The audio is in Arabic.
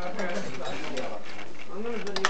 I'm going to